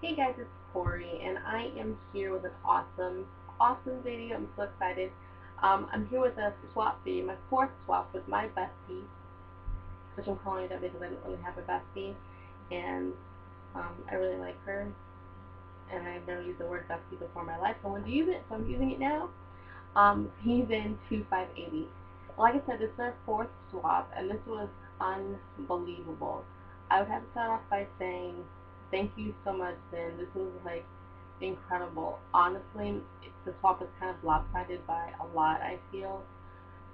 Hey guys, it's Corey, and I am here with an awesome, awesome video. I'm so excited. Um, I'm here with a swap video, my fourth swap with my bestie, which I'm calling it that because I don't really have a bestie, and um, I really like her, and I've never used the word bestie before in my life, so I wanted to use it, so I'm using it now. Um, he's in 2580. Like I said, this is our fourth swap, and this was unbelievable. I would have to start off by saying thank you so much, Zen. This was like incredible. Honestly, the swap is kind of lopsided by a lot, I feel.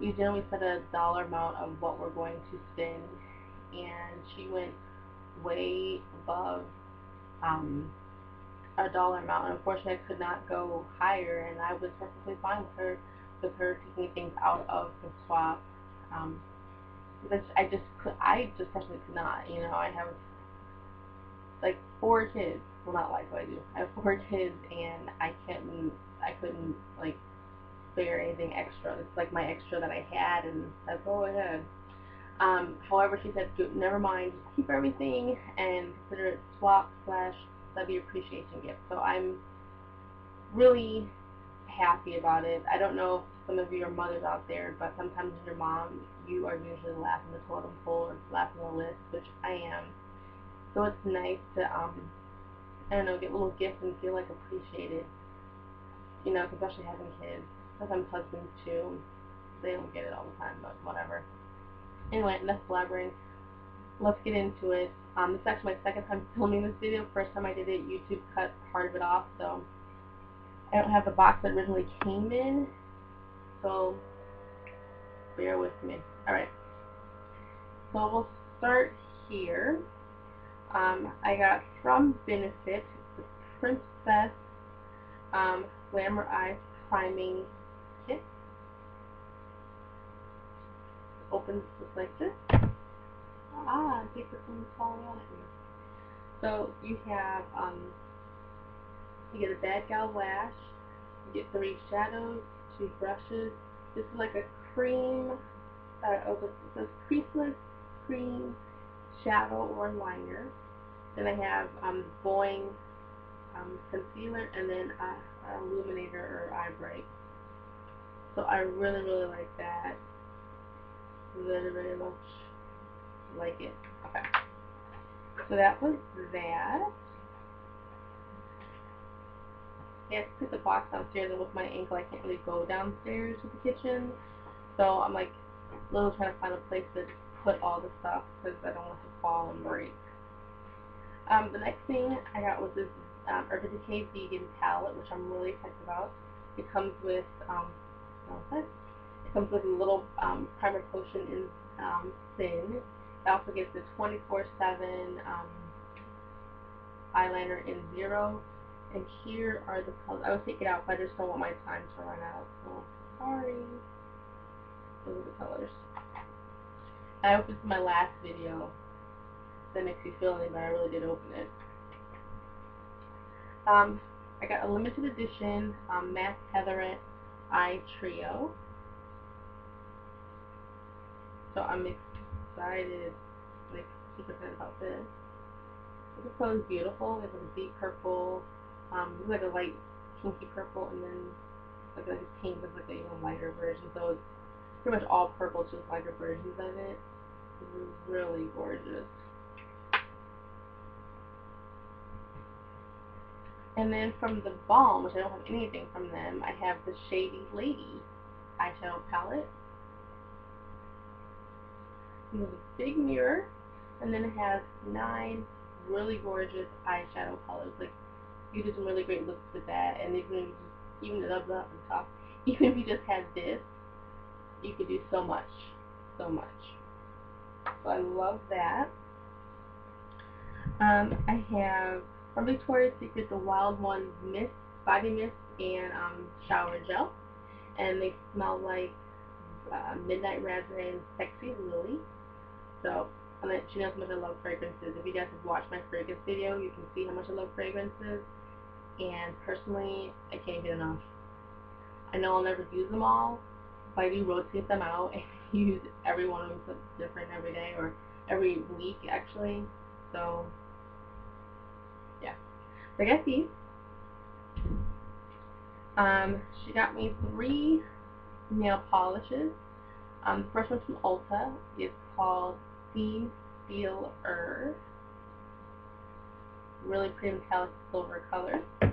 We generally set a dollar amount of what we're going to spend, and she went way above um, our dollar amount. Unfortunately, I could not go higher, and I was perfectly fine with her, with her taking things out of the swap. Um, I just could, I just personally could not. You know, I have like four kids. Well, not like what I do. I have four kids, and I couldn't, I couldn't like figure anything extra. It's like my extra that I had, and that's all I had. Um, however, she said, never mind, just keep everything and consider it swap slash levy appreciation gift. So I'm really happy about it. I don't know if some of you are mothers out there, but sometimes as your mom, you are usually laughing the totem pole or laughing the list, which I am. So it's nice to, um, I don't know, get little gifts and feel like appreciated. You know, especially having kids. Sometimes husbands too. They don't get it all the time, but whatever. Anyway, enough blabbering. Let's get into it. Um, this is actually my second time filming this video. First time I did it, YouTube cut part of it off, so I don't have the box that originally came in. So bear with me. Alright. So we'll start here. Um, I got from Benefit the Princess um, Glamour Eyes Priming Kit. Opens just like this. Ah, I think falling off here. So you have, um, you get a bad gal lash, you get three shadows, two brushes. This is like a cream, uh, oh, this says creaseless cream shadow or liner. Then I have um, Boing um, concealer and then uh, illuminator or eye bright. So I really, really like that. Really, really much like it. Okay. So that was that. I have to put the box downstairs and with my ankle I can't really go downstairs to the kitchen. So I'm like a little trying to find a place to put all the stuff because I don't want it to fall and break. Um, the next thing I got was this um, Urban Decay Vegan palette, which I'm really excited about. It comes with, um, it comes with a little um, primer potion in um, Sin. It also gets the 24-7 um, eyeliner in zero. And here are the colors. I would take it out, but I just don't want my time to run out. So, sorry. Those are the colors. I hope this is my last video that makes you feel any better. I really did open it. Um, I got a limited edition um, Mac Heatherette Eye Trio. So I'm excited, like super excited about this. This color is beautiful. It's like a deep purple, um, it's like a light pinky purple, and then like, like a pink is like a even lighter version. So it's pretty much all purple, just lighter versions of it. It's really gorgeous. And then from the Balm, which I don't have anything from them, I have the Shady Lady eyeshadow palette. It has a big mirror, and then it has nine really gorgeous eyeshadow colors. Like, you did some really great looks with that, and even even it the top, even if you just had this, you could do so much, so much. So I love that. Um, I have from Victoria's Secret the Wild One Mist, Body Mist, and um, Shower Gel. And they smell like uh, Midnight and Sexy Lily. So, I'm let you know how much I love fragrances. If you guys have watched my fragrance video, you can see how much I love fragrances. And personally, I can't get enough. I know I'll never use them all, but I do rotate them out and use every one of them different every day or every week actually. So So I got these. Um, she got me three nail polishes. Um, the first one's from Ulta. It's called Seam Steel Earth. Really pretty metallic silver color. And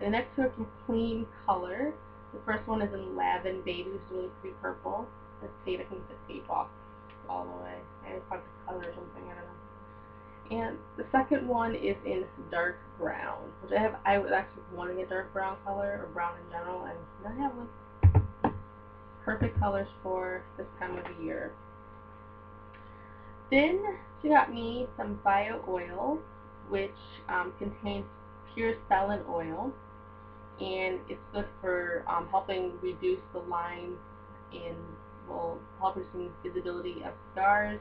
the next two are from Klean Color. The first one is in Lavin Baby, which is really pretty purple. This tape, I think the tape off all the way. I it's probably color or something, I don't know. And the second one is in dark brown, which I have. I was actually wanting a dark brown color or brown in general, and I have one. Perfect colors for this time of the year. Then she got me some bio oil, which um, contains pure stellene oil, and it's good for um, helping reduce the lines and will help reduce visibility of scars,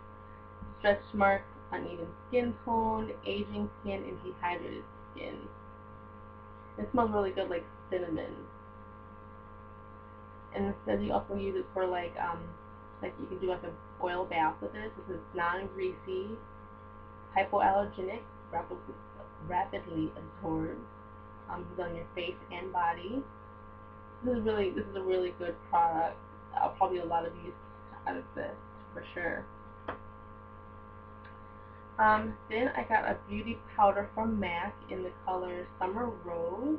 stretch marks, uneven skin tone, aging skin, and dehydrated skin. It smells really good like cinnamon. And it says you also use it for like um like you can do like an oil bath with it. This is non-greasy, hypoallergenic, rapidly, rapidly absorbs um, on your face and body. This is really this is a really good product. I'll probably a lot of use out of this for sure. Um, then I got a beauty powder from MAC in the color Summer Rose.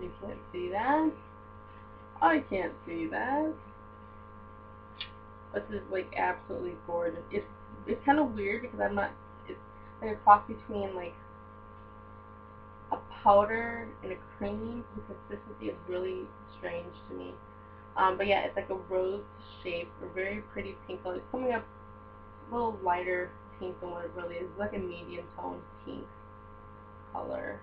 You can't see that. I can't see that. This is like absolutely gorgeous. It's it's kind of weird because I'm not. It's like a cross between like a powder and a cream. The consistency is really strange to me. Um, but yeah, it's like a rose shape, a very pretty pink color. It's coming up a little lighter pink than what it really is. It's like a medium tone pink color.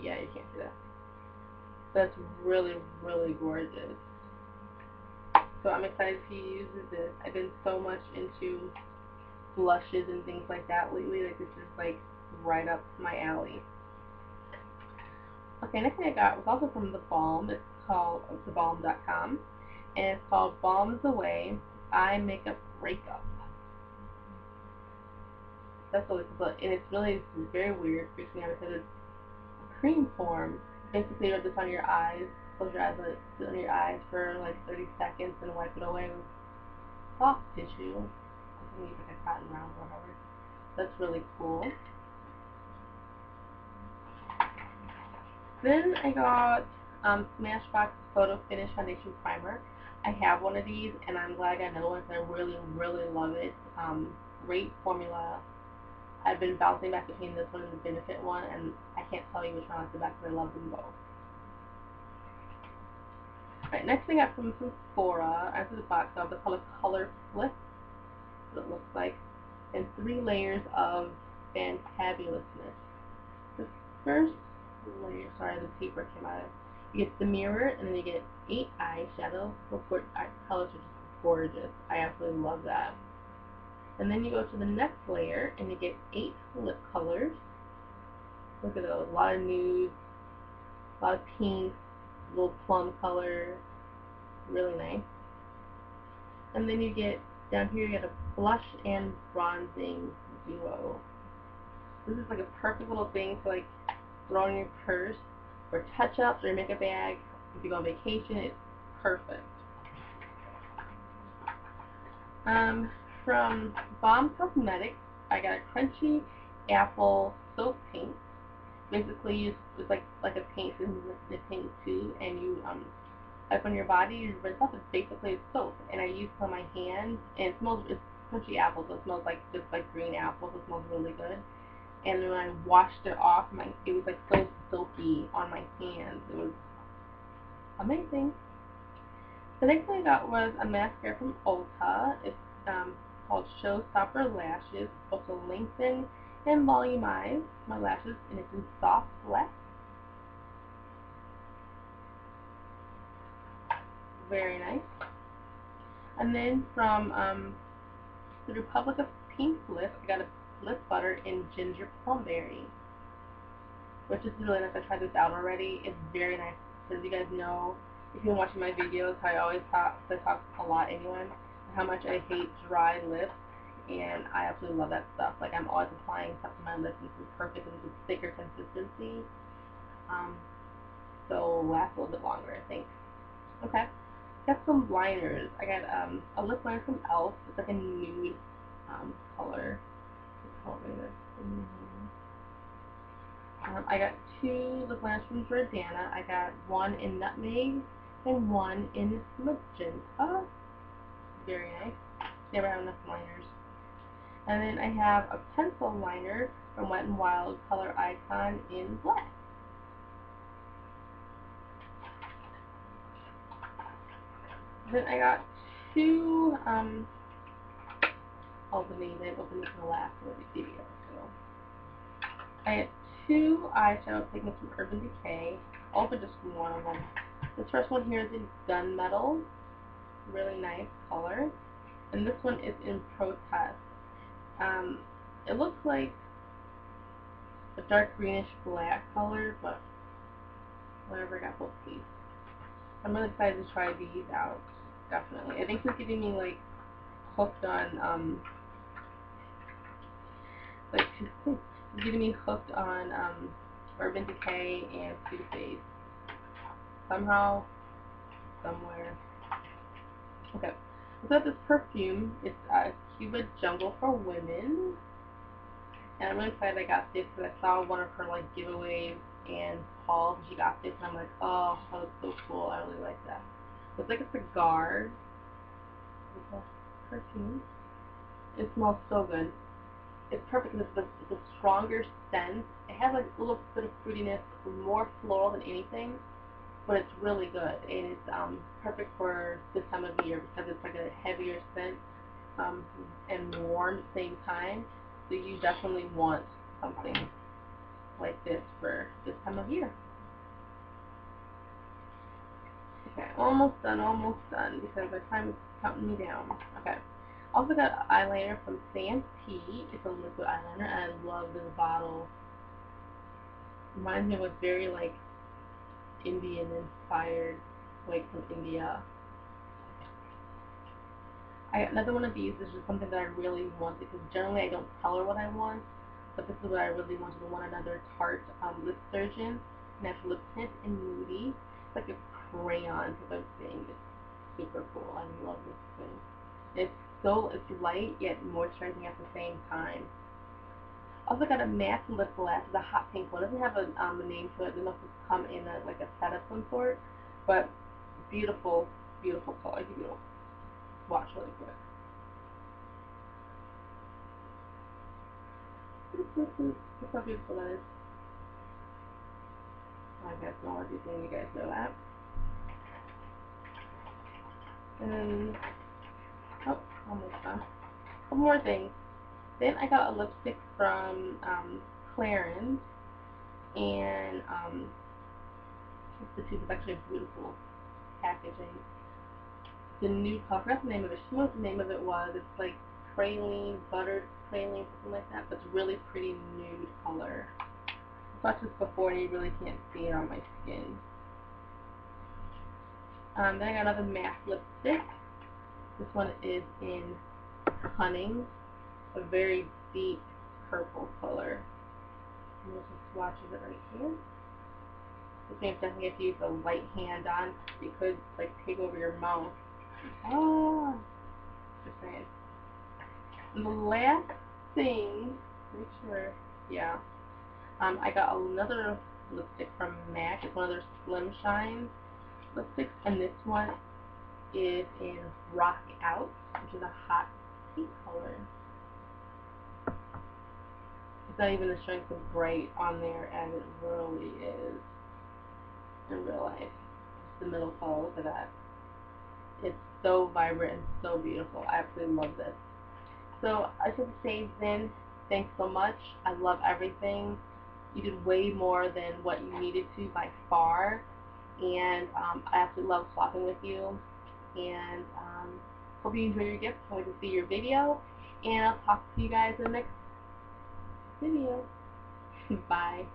Yeah, you can't see that. That's really, really gorgeous. So I'm excited to use this. I've been so much into blushes and things like that lately. Like this is like right up my alley. Okay, next thing I got was also from The Balm. It's called thebalm.com. And it's called Balms Away Eye Makeup Breakup. That's what it's about. And it's really it's very weird, freaks me out because it's a cream form. Basically, you rub this on your eyes, close your eyes, let it on your eyes for like 30 seconds and wipe it away with soft tissue. I think use like a cotton round or whatever. That's really cool. Then I got um, Smashbox Photo Finish Foundation Primer. I have one of these, and I'm glad I got one because I really, really love it. Um, great formula. I've been bouncing back between this one and the Benefit one, and I can't tell you which one I like the best, I love them both. Alright, next thing I got from Sephora, after the box of the color Color Flip, what it looks like, and three layers of fantabulousness. The first layer, sorry, the paper came out. You get the mirror, and then you get eight eyeshadow for colors, which is gorgeous. I absolutely love that. And then you go to the next layer, and you get eight lip colors. Look at those, a lot of nudes, a lot of pinks, little plum color, really nice. And then you get, down here you get a blush and bronzing duo. This is like a perfect little thing to like throw in your purse for touch-ups or your makeup bag. If you go on vacation, it's perfect. Um, from Balm Cosmetics, I got a crunchy apple soap paint. Basically, it's like like a paint in the paint too, and you um up on your body, you rinse off. It's basically soap, and I use it on my hands, and it smells. It's crunchy apple, so it smells like just like green apples. It smells really good. And when I washed it off, my it was like so silky on my hands. It was amazing. The next thing I got was a mascara from Ulta. It's um, called Showstopper Lashes. Supposed to lengthen and volumize my lashes, and it's in soft black. Very nice. And then from um, the Republic of Pink Lip, I got a lip butter in ginger plumberry, which is really nice. I tried this out already. It's very nice. As you guys know, if you've been watching my videos, I always talk, I talk a lot anyway, how much I hate dry lips. and I absolutely love that stuff. Like I'm always applying stuff to my lips and it's perfect and it's thicker consistency. Um, so last a little bit longer, I think. Okay. Got some liners. I got um, a lip liner from e.l.f. It's like a nude um, color. Um, I got two lip liners from Jordana. I got one in nutmeg and one in magenta. Very nice. Never have enough liners. And then I have a pencil liner from Wet n Wild Color Icon in black. Then I got two, um, open these, I opened these in the last video, so. I have two eyeshadow pigments from Urban Decay, also just one of them. This first one here is in Gunmetal, really nice color. And this one is in Protest. Um, it looks like a dark greenish black color, but whatever, I got both these. I'm really excited to try these out, definitely. I think it's getting me, like, hooked on, um, like, getting me hooked on, um, Urban Decay and Too Faced. Somehow, somewhere. Okay. So this perfume. It's uh, Cuba Jungle for Women. And I'm really excited I got this because I saw one of her like giveaways and Paul, she got this and I'm like, oh, that looks so cool. I really like that. It's like a cigar. It's a perfume. It smells so good. It's perfect because it's a, it's a stronger scent. It has like a little bit of fruitiness, more floral than anything but it's really good and it's um, perfect for this time of year because it's like a heavier scent um, and warm at the same time. So you definitely want something like this for this time of year. Okay, almost done, almost done because my time is counting me down. Okay. Also got eyeliner from Santee. It's a liquid eyeliner and I love this bottle. Reminds me of a very like Indian inspired, like from India. I another one of these is just something that I really wanted because generally I don't tell her what I want, but this is what I really wanted. I want another Tarte um, lip surgeon, natural lip tint in Moody. It's like a crayon type of thing. It's super cool. I love this thing. It's so it's light yet moisturizing at the same time. Also got a matte lip gloss, the hot pink one. It doesn't have a, um, name to it. It must have come in a, like a set of some sort. But beautiful, beautiful color. You a watch really quick. Look how beautiful that is. I guess no you think you guys know that. And almost done. One more thing. Then I got a lipstick from um, Clarins, and um, the tube is actually beautiful packaging. The new color, I forgot the name of it. She knows the name of it was. It's like praline, buttered praline, something like that. But it's really pretty nude color. I watched this before and you really can't see it on my skin. Um, then I got another matte lipstick. This one is in Cunning a very deep purple color. And we'll just swatches it right here. This means definitely have to use a light hand on. You could like take over your mouth. Ah, just saying. And the last thing, make sure, yeah. Um, I got another lipstick from MAC. It's one of their Slim Shine lipsticks, and this one is in Rock Out, which is a hot pink color. It's not even the strength of bright on there as it really is in real life. It's the middle color, at that. It's so vibrant and so beautiful. I absolutely love this. So I should say Zen, thanks so much. I love everything. You did way more than what you needed to by far. And um, I absolutely love swapping with you. And um, hope you enjoy your gift. Can't wait to see your video. And I'll talk to you guys in the next video. Bye.